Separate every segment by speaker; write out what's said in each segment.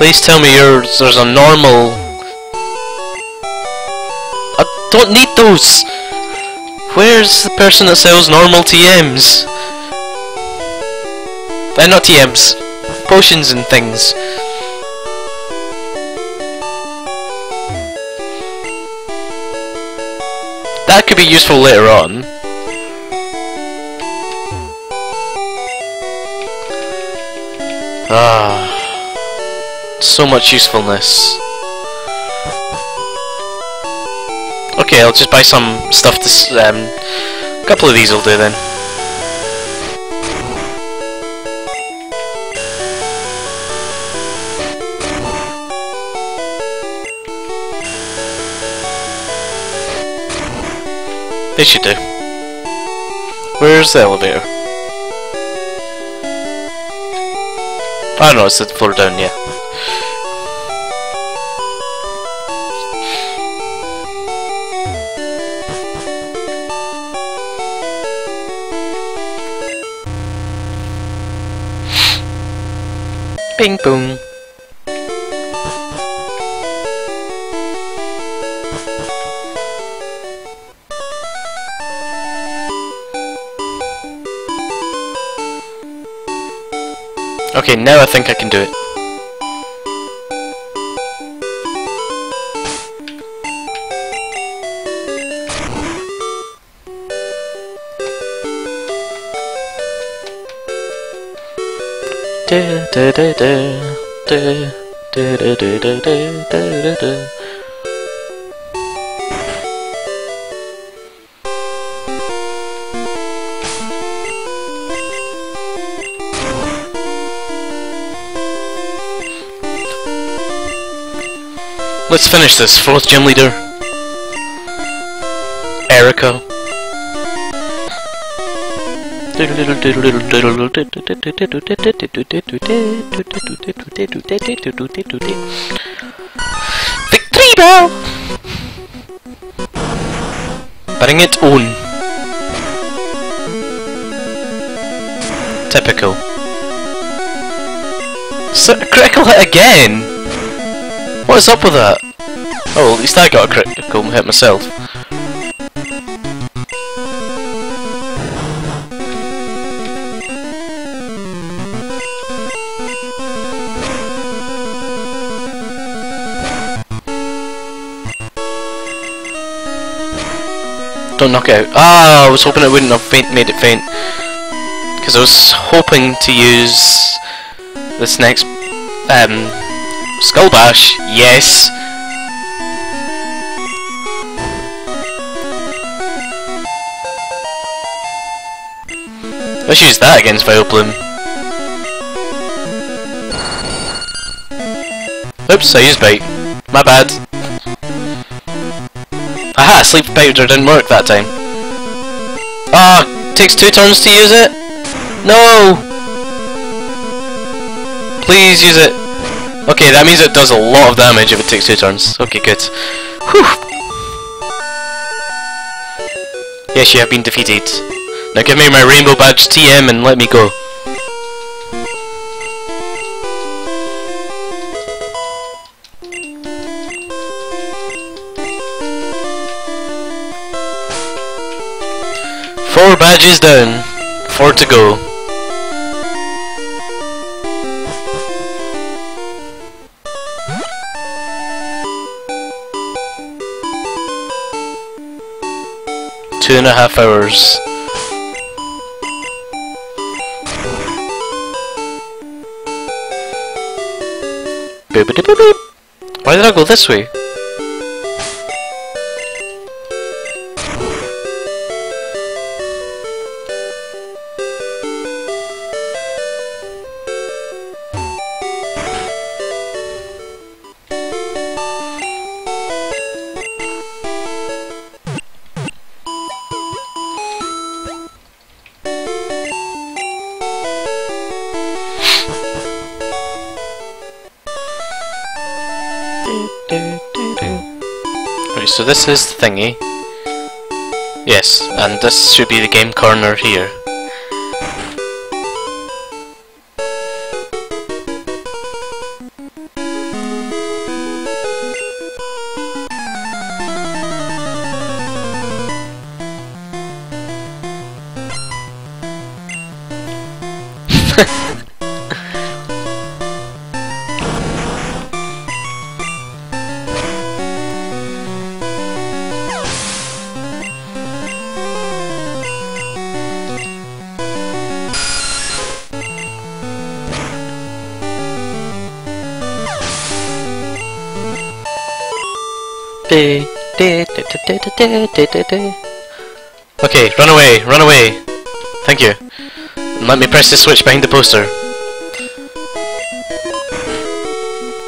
Speaker 1: Please tell me yours there's a normal... I don't need those! Where's the person that sells normal TMs? They're not TMs. Potions and things. That could be useful later on. Ah, so much usefulness. Okay, I'll just buy some stuff to. Um, a couple of these will do then. They should do. Where's the elevator? I oh know. it's the floor down, yeah. Bing boom. Okay, now I think I can do it. Let's finish this. Fourth gym leader. Victreebel! Bring it on. Typical. So, critical hit again? What is up with that? Oh, at least I got a critical hit myself. Don't knock out. Ah, I was hoping it wouldn't have faint made it faint. Because I was hoping to use this next um, Skull Bash. Yes. Let's use that against Vileplume. Oops, I used bite. My bad. Sleep powder didn't work that time. Ah, takes two turns to use it? No! Please use it. Okay, that means it does a lot of damage if it takes two turns. Okay, good. Whew. Yes, you have been defeated. Now give me my rainbow badge TM and let me go. Four badges down. Four to go. Two and a half hours. Why did I go this way? so this is the thingy. Yes, and this should be the game corner here. Okay, run away, run away. Thank you. Let me press the switch behind the poster.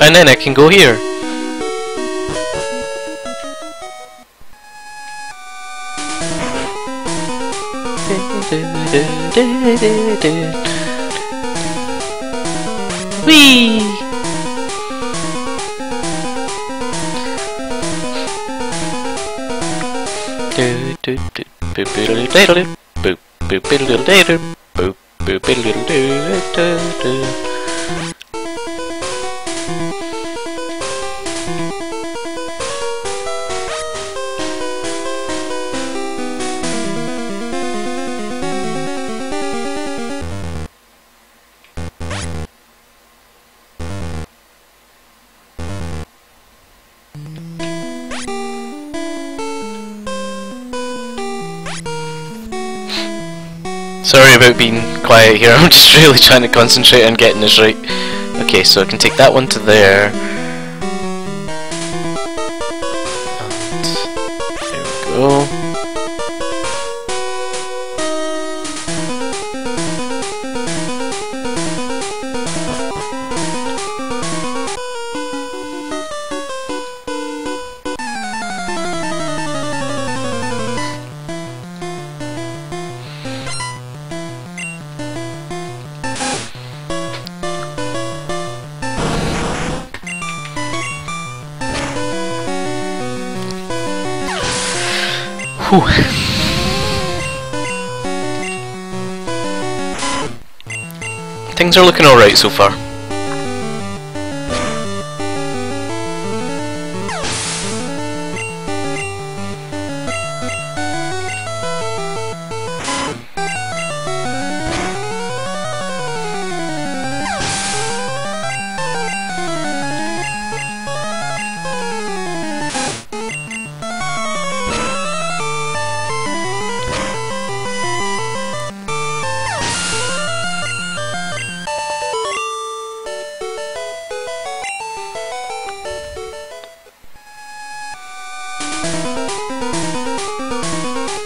Speaker 1: And then I can go here. Whee! do do do boop boop boop boop boop boop boop boop boop boop boop boop boop boop boop boop boop boop Sorry about being quiet here, I'm just really trying to concentrate on getting this right. Okay, so I can take that one to there. Whew. Things are looking alright so far.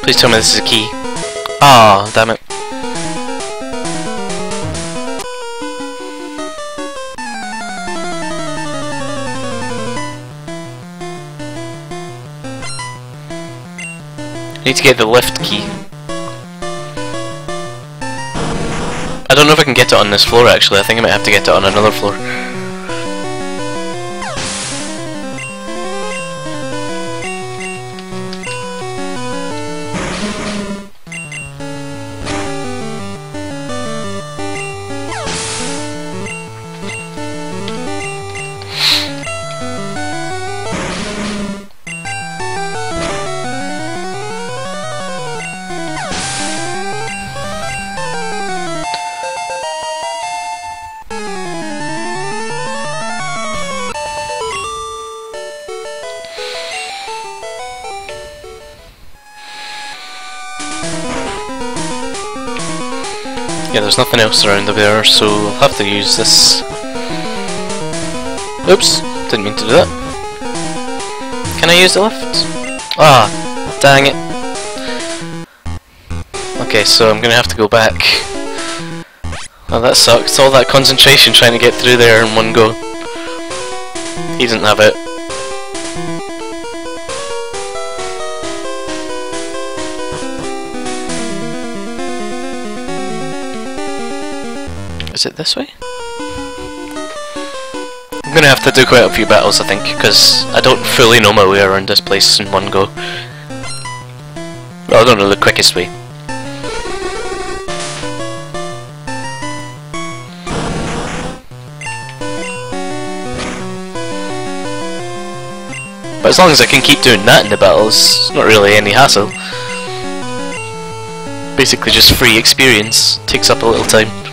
Speaker 1: Please tell me this is a key. Ah, oh, damn it. Need to get the lift key. I don't know if I can get it on this floor actually, I think I might have to get it on another floor. Yeah, there's nothing else around there, so I'll have to use this. Oops, didn't mean to do that. Can I use the lift? Ah, dang it. Okay, so I'm gonna have to go back. Oh, that sucks. All that concentration trying to get through there in one go. He didn't have it. It this way? I'm gonna have to do quite a few battles, I think, because I don't fully know my way around this place in one go. Well, I don't know the quickest way. But as long as I can keep doing that in the battles, it's not really any hassle. Basically just free experience, takes up a little time.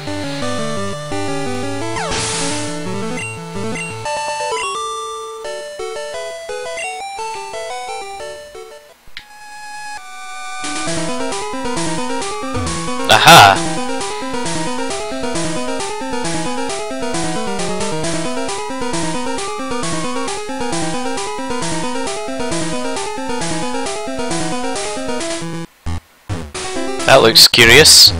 Speaker 1: Aha! That looks curious.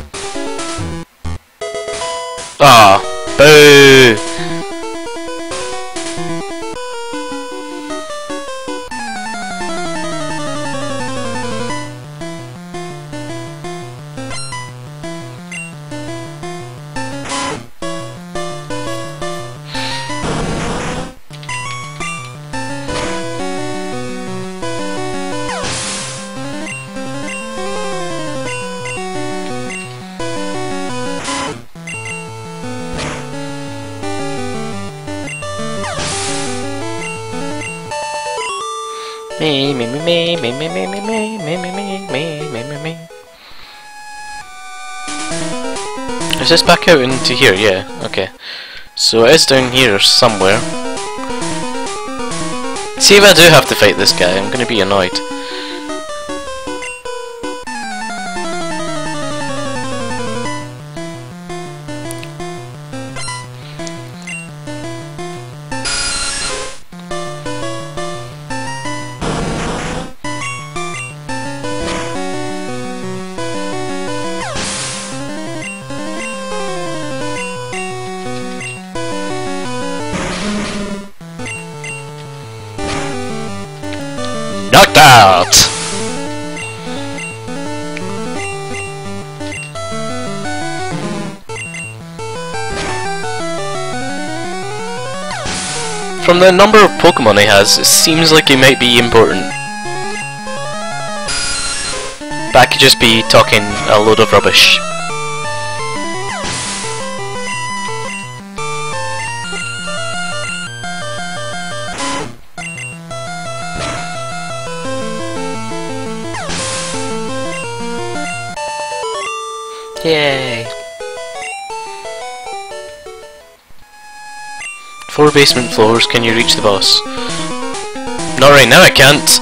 Speaker 1: Me, me, me, me, me, me, me, me, me, me, me, me, me, me, me. Is this back out into here? Yeah, okay. So it is down here somewhere. See if I do have to fight this guy, I'm gonna be annoyed. From the number of Pokemon he has, it seems like he might be important. I could just be talking a load of rubbish. Yay! four basement floors can you reach the boss. Not right now, I can't.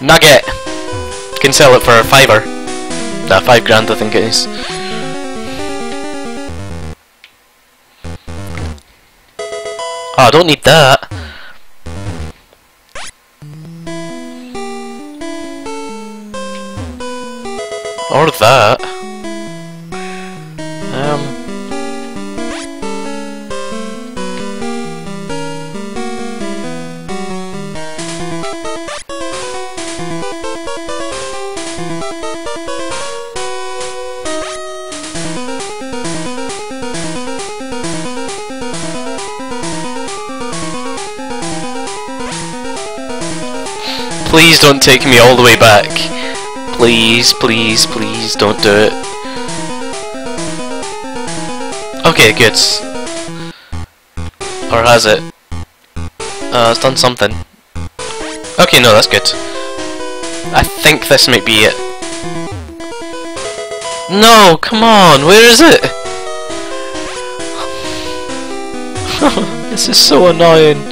Speaker 1: Nugget! Can sell it for a fiver. Nah, five grand I think it is. Oh, I don't need that. Or that. Please don't take me all the way back. Please, please, please don't do it. Okay, good. Or has it? Uh, it's done something. Okay, no, that's good. I think this might be it. No, come on, where is it? this is so annoying.